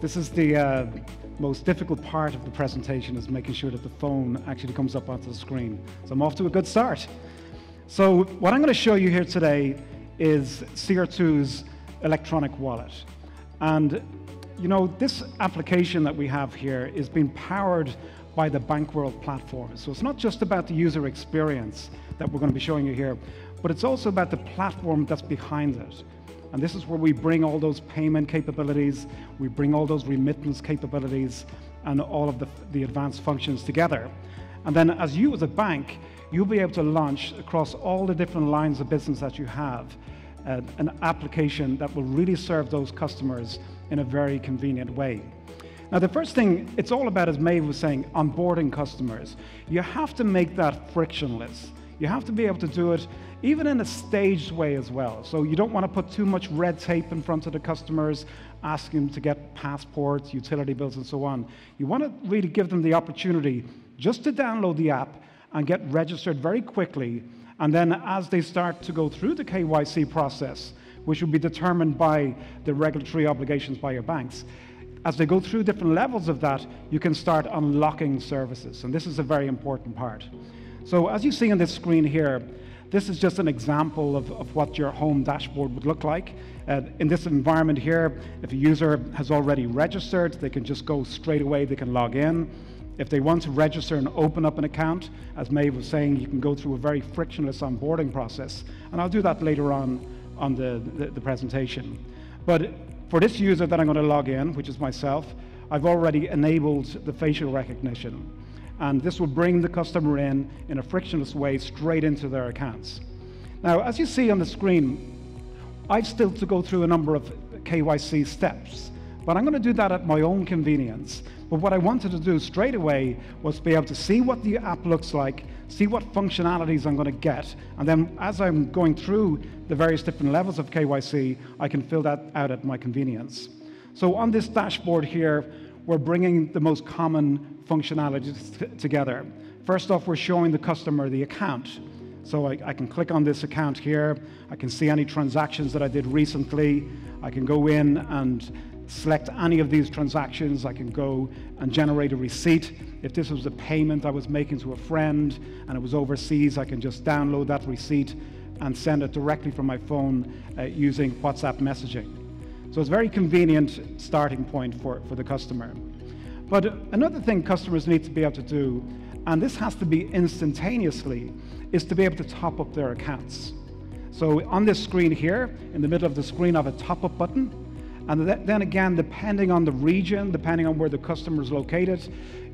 This is the uh, most difficult part of the presentation is making sure that the phone actually comes up onto the screen. So I'm off to a good start. So what I'm going to show you here today is CR2's electronic wallet. And you know, this application that we have here is being powered by the Bankworld platform. So it's not just about the user experience that we're going to be showing you here, but it's also about the platform that's behind it. And this is where we bring all those payment capabilities, we bring all those remittance capabilities, and all of the, the advanced functions together. And then as you as a bank, you'll be able to launch across all the different lines of business that you have uh, an application that will really serve those customers in a very convenient way. Now, the first thing it's all about, as Maeve was saying, onboarding customers. You have to make that frictionless. You have to be able to do it even in a staged way as well. So you don't want to put too much red tape in front of the customers, asking them to get passports, utility bills, and so on. You want to really give them the opportunity just to download the app and get registered very quickly. And then as they start to go through the KYC process, which will be determined by the regulatory obligations by your banks, as they go through different levels of that, you can start unlocking services. And this is a very important part. So as you see on this screen here, this is just an example of, of what your home dashboard would look like. Uh, in this environment here, if a user has already registered, they can just go straight away, they can log in. If they want to register and open up an account, as Maeve was saying, you can go through a very frictionless onboarding process. And I'll do that later on on the, the, the presentation. But for this user that I'm going to log in, which is myself, I've already enabled the facial recognition and this will bring the customer in in a frictionless way straight into their accounts. Now, as you see on the screen, I've still to go through a number of KYC steps, but I'm going to do that at my own convenience. But what I wanted to do straight away was be able to see what the app looks like, see what functionalities I'm going to get, and then as I'm going through the various different levels of KYC, I can fill that out at my convenience. So on this dashboard here, we're bringing the most common functionalities together. First off, we're showing the customer the account. So I, I, can click on this account here. I can see any transactions that I did recently. I can go in and select any of these transactions. I can go and generate a receipt. If this was a payment I was making to a friend and it was overseas, I can just download that receipt and send it directly from my phone uh, using WhatsApp messaging. So it's a very convenient starting point for, for the customer. But another thing customers need to be able to do, and this has to be instantaneously, is to be able to top up their accounts. So on this screen here, in the middle of the screen, I have a top up button. And then again, depending on the region, depending on where the customer is located,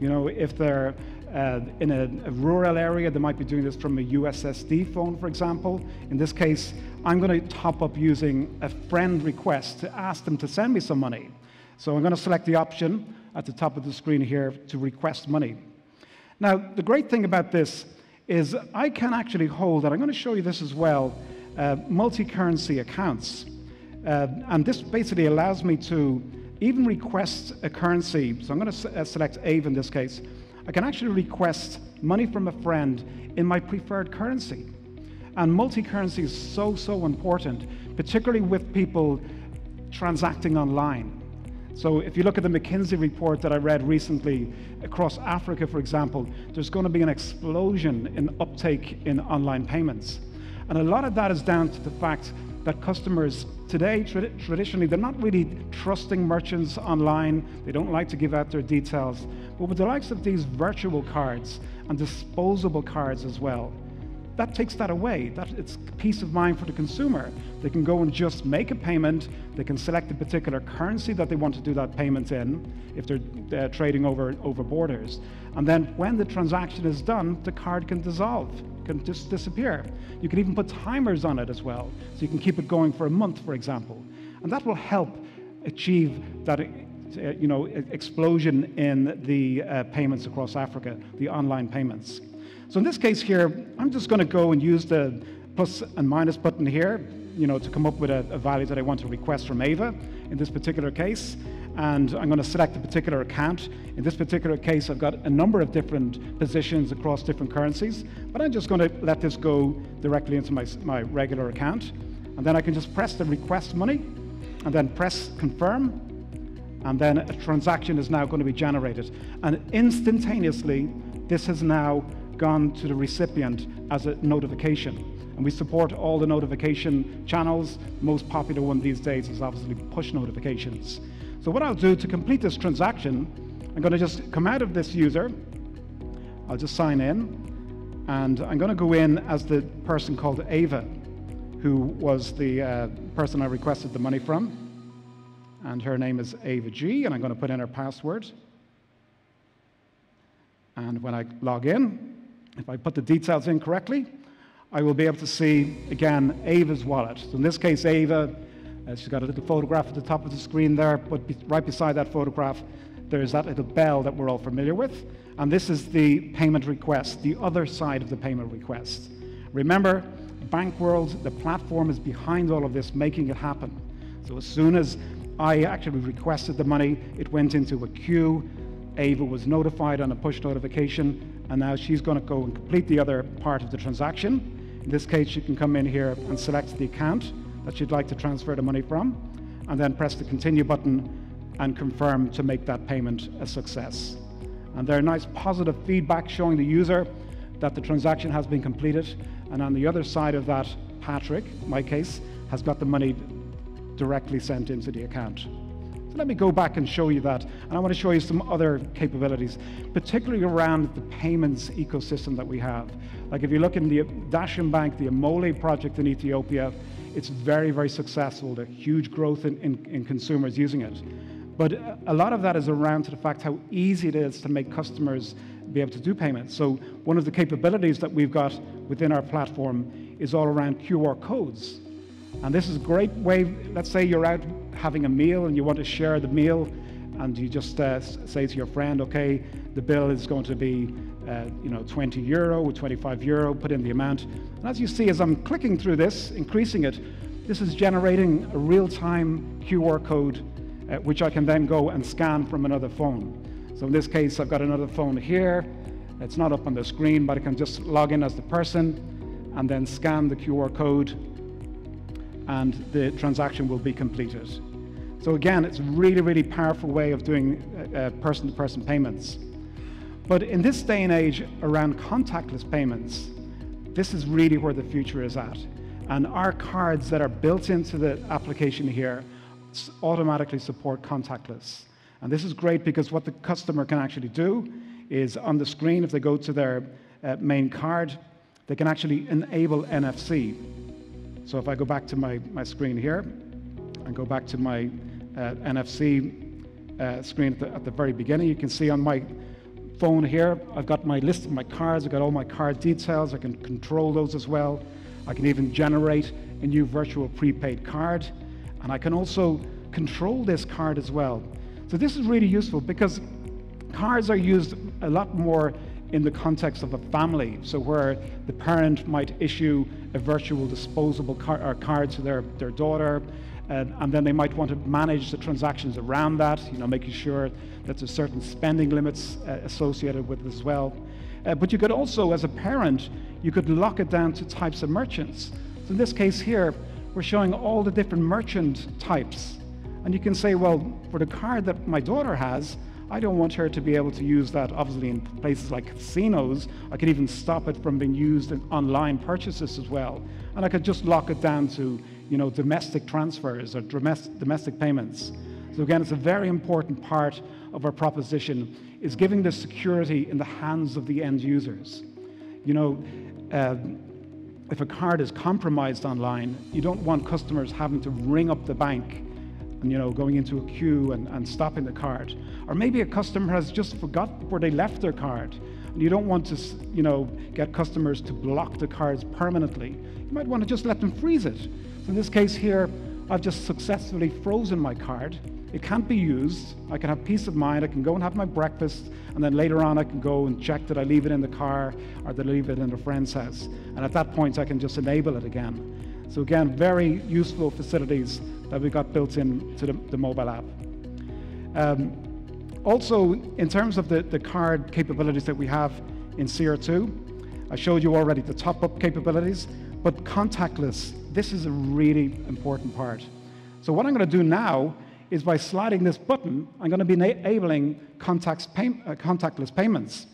you know, if they're uh, in a, a, rural area, they might be doing this from a USSD phone, for example. In this case, I'm going to top up using a friend request to ask them to send me some money. So I'm going to select the option at the top of the screen here to request money. Now, the great thing about this is I can actually hold, and I'm going to show you this as well, uh, multi-currency accounts. Uh, and this basically allows me to even request a currency. So I'm going to uh, select AVE in this case. I can actually request money from a friend in my preferred currency. And multi-currency is so, so important, particularly with people transacting online. So if you look at the McKinsey report that I read recently, across Africa, for example, there's going to be an explosion in uptake in online payments. And a lot of that is down to the fact that customers today, tra traditionally, they're not really trusting merchants online. They don't like to give out their details. But with the likes of these virtual cards and disposable cards as well, that takes that away. That it's peace of mind for the consumer. They can go and just make a payment. They can select a particular currency that they want to do that payment in, if they're trading over over borders. And then when the transaction is done, the card can dissolve, can just disappear. You can even put timers on it as well, so you can keep it going for a month, for example, and that will help achieve that. Uh, you know, explosion in the uh, payments across Africa, the online payments. So in this case here, I'm just going to go and use the plus and minus button here, you know, to come up with a, a value that I want to request from Ava in this particular case. And I'm going to select a particular account. In this particular case, I've got a number of different positions across different currencies, but I'm just going to let this go directly into my, my regular account. And then I can just press the request money, and then press confirm. and then a transaction is now going to be generated. And instantaneously, this has now gone to the recipient as a notification. And we support all the notification channels. Most popular one these days is obviously push notifications. So what I'll do to complete this transaction, I'm going to just come out of this user. I'll just sign in. And I'm going to go in as the person called Ava, who was the uh, person I requested the money from. And her name is Ava G, and I'm going to put in her password. And when I log in, if I put the details in correctly, I will be able to see, again, Ava's wallet. So in this case, Ava, uh, she's got a little photograph at the top of the screen there, but be right beside that photograph, there's that little bell that we're all familiar with. And this is the payment request, the other side of the payment request. Remember, Bankworld, the platform is behind all of this, making it happen. So as soon as I actually requested the money, it went into a queue. Ava was notified on a push notification, and now she's going to go and complete the other part of the transaction. In this case, she can come in here and select the account that she'd like to transfer the money from, and then press the continue button and confirm to make that payment a success. And there are nice positive feedback showing the user that the transaction has been completed. And on the other side of that, Patrick, my case, has got the money directly sent into the account. Let me go back and show you that. And I want to show you some other capabilities, particularly around the payments ecosystem that we have. Like if you look in the Dashen Bank, the Amole project in Ethiopia, it's very, very successful. There's huge growth in, in, in consumers using it. But a lot of that is around to the fact how easy it is to make customers be able to do payments. So one of the capabilities that we've got within our platform is all around QR codes. And this is a great way, let's say you're out having a meal and you want to share the meal and you just uh, say to your friend, okay, the bill is going to be, uh, you know, 20 euro or 25 euro, put in the amount. And as you see, as I'm clicking through this, increasing it, this is generating a real-time QR code, uh, which I can then go and scan from another phone. So in this case, I've got another phone here. It's not up on the screen, but I can just log in as the person and then scan the QR code and the transaction will be completed. So again, it's a really, really powerful way of doing uh, person-to-person -person payments. But in this day and age around contactless payments, this is really where the future is at. And our cards that are built into the application here automatically support contactless. And this is great because what the customer can actually do is on the screen, if they go to their uh, main card, they can actually enable NFC. So if I go back to my, my screen here and go back to my uh, NFC uh, screen at the, at the very beginning, you can see on my phone here, I've got my list of my cards, I've got all my card details, I can control those as well. I can even generate a new virtual prepaid card, and I can also control this card as well. So this is really useful because cards are used a lot more in the context of a family. So where the parent might issue a virtual disposable car card to their, their daughter, uh, and then they might want to manage the transactions around that, you know, making sure that there's certain spending limits uh, associated with it as well. Uh, but you could also, as a parent, you could lock it down to types of merchants. So in this case here, we're showing all the different merchant types. And you can say, well, for the card that my daughter has, I don't want her to be able to use that, obviously, in places like casinos. I could even stop it from being used in online purchases as well. And I could just lock it down to, you know, domestic transfers or domestic payments. So again, it's a very important part of our proposition is giving the security in the hands of the end users. You know, uh, if a card is compromised online, you don't want customers having to ring up the bank and you know going into a queue and, and stopping the card. Or maybe a customer has just forgot where they left their card. And you don't want to you know get customers to block the cards permanently. You might want to just let them freeze it. So in this case here I've just successfully frozen my card. It can't be used. I can have peace of mind. I can go and have my breakfast and then later on I can go and check that I leave it in the car or that I leave it in a friend's house. And at that point I can just enable it again. So again, very useful facilities that we got built into the, the mobile app. Um, also, in terms of the, the card capabilities that we have in CR2, I showed you already the top-up capabilities, but contactless, this is a really important part. So what I'm going to do now is by sliding this button, I'm going to be enabling pay uh, contactless payments.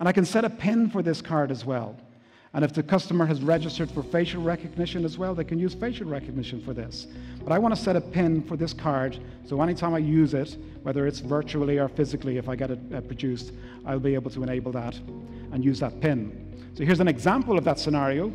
And I can set a PIN for this card as well. And if the customer has registered for facial recognition as well, they can use facial recognition for this. But I want to set a PIN for this card, so anytime I use it, whether it's virtually or physically, if I get it uh, produced, I'll be able to enable that and use that PIN. So here's an example of that scenario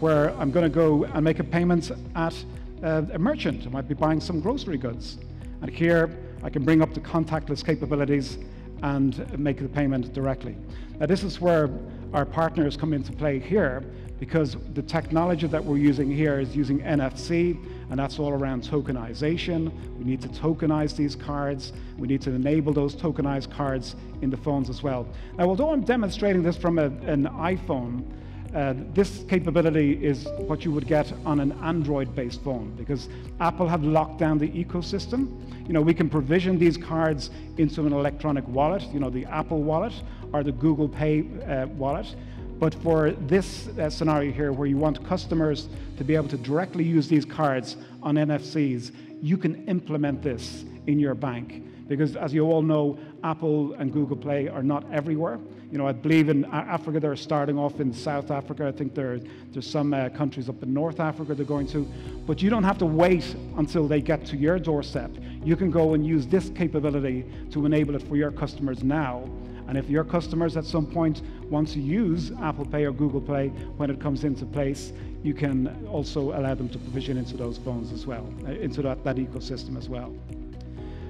where I'm going to go and make a payment at uh, a merchant. I might be buying some grocery goods. And here I can bring up the contactless capabilities and make the payment directly. Now, this is where our partners come into play here because the technology that we're using here is using NFC, and that's all around tokenization. We need to tokenize these cards. We need to enable those tokenized cards in the phones as well. Now, although I'm demonstrating this from a, an iPhone, uh, this capability is what you would get on an Android-based phone because Apple have locked down the ecosystem. You know, we can provision these cards into an electronic wallet, you know, the Apple wallet or the Google Pay uh, wallet. But for this uh, scenario here, where you want customers to be able to directly use these cards on NFCs, you can implement this in your bank. Because as you all know, Apple and Google Play are not everywhere. You know, I believe in Africa they're starting off in South Africa. I think there, there's some uh, countries up in North Africa they're going to. But you don't have to wait until they get to your doorstep. You can go and use this capability to enable it for your customers now and if your customers at some point want to use Apple Pay or Google Pay when it comes into place, you can also allow them to provision into those phones as well, uh, into that, that ecosystem as well.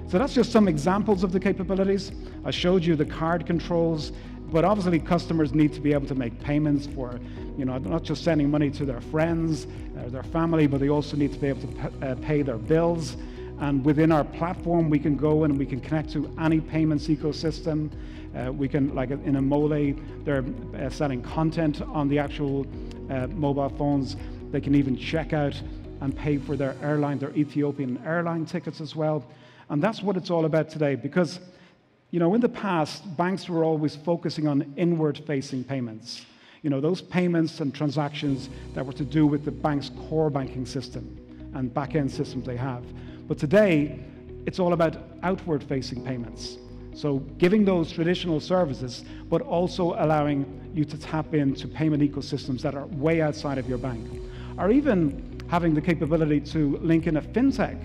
So that's just some examples of the capabilities. I showed you the card controls, but obviously customers need to be able to make payments for, you know, not just sending money to their friends or their family, but they also need to be able to uh, pay their bills. And within our platform, we can go and we can connect to any payments ecosystem. Uh, we can, like in Amole, they're uh, selling content on the actual uh, mobile phones. They can even check out and pay for their airline, their Ethiopian airline tickets as well. And that's what it's all about today because, you know, in the past, banks were always focusing on inward facing payments. You know, those payments and transactions that were to do with the bank's core banking system and back end systems they have. But today, it's all about outward facing payments. So giving those traditional services, but also allowing you to tap into payment ecosystems that are way outside of your bank. Or even having the capability to link in a fintech.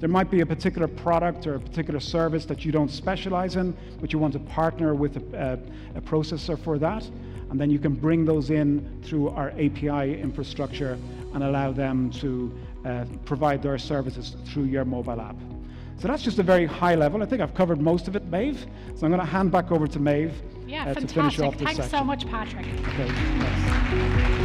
There might be a particular product or a particular service that you don't specialize in, but you want to partner with a, a, a processor for that. And then you can bring those in through our API infrastructure and allow them to uh, provide their services through your mobile app. So that's just a very high level. I think I've covered most of it, Maeve. So I'm going to hand back over to Maeve yeah, uh, to finish off this Thanks section. so much, Patrick. Okay,